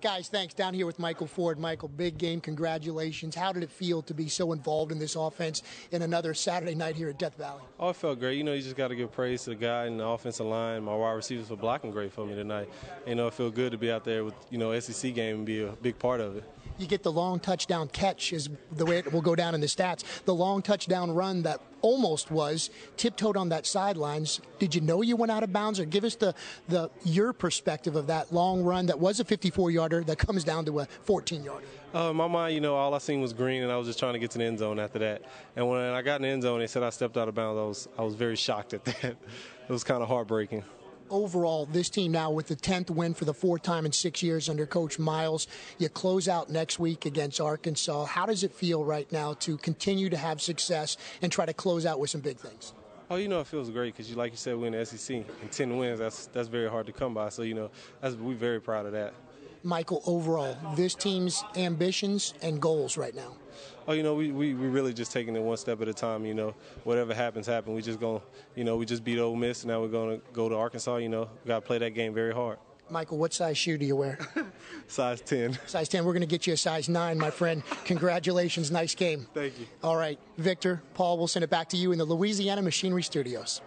Guys, thanks. Down here with Michael Ford. Michael, big game. Congratulations. How did it feel to be so involved in this offense in another Saturday night here at Death Valley? Oh, it felt great. You know, you just got to give praise to the guy in the offensive line, my wide receivers for blocking great for me tonight. You know, it felt good to be out there with, you know, SEC game and be a big part of it you get the long touchdown catch is the way it will go down in the stats. The long touchdown run that almost was tiptoed on that sidelines. Did you know you went out of bounds, or give us the the your perspective of that long run that was a 54 yarder that comes down to a 14 yarder? Uh, my mind, you know, all I seen was green, and I was just trying to get to the end zone after that. And when I got in the end zone, they said I stepped out of bounds. I was I was very shocked at that. it was kind of heartbreaking overall, this team now with the 10th win for the fourth time in six years under Coach Miles. You close out next week against Arkansas. How does it feel right now to continue to have success and try to close out with some big things? Oh, you know, it feels great because, you, like you said, we're in the SEC and 10 wins. That's that's very hard to come by. So, you know, we're very proud of that. Michael, overall, this team's ambitions and goals right now? Oh, you know, we, we, we really just taking it one step at a time. You know, whatever happens, happen. We just going, you know, we just beat Ole Miss. Now we're going to go to Arkansas. You know, we got to play that game very hard. Michael, what size shoe do you wear? size 10. Size 10. We're going to get you a size 9, my friend. Congratulations. Nice game. Thank you. All right. Victor, Paul, we'll send it back to you in the Louisiana Machinery Studios.